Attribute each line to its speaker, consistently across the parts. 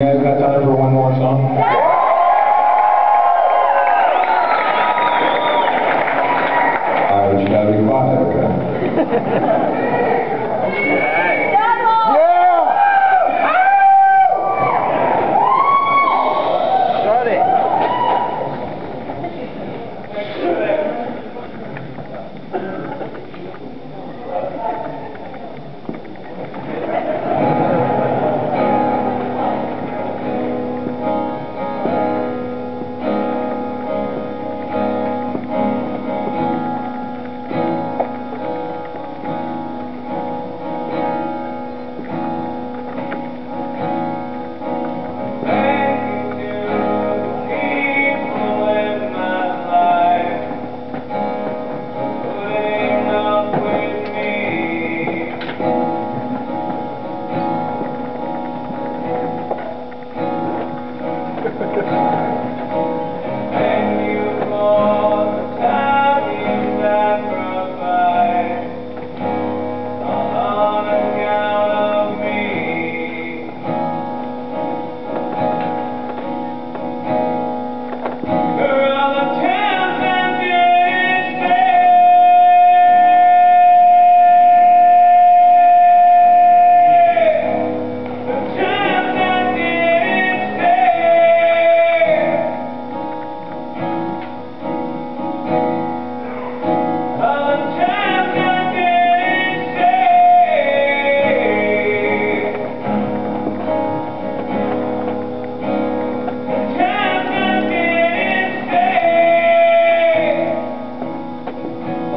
Speaker 1: You guys got time for one more song? All right, you gotta be quiet, okay?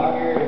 Speaker 2: blogger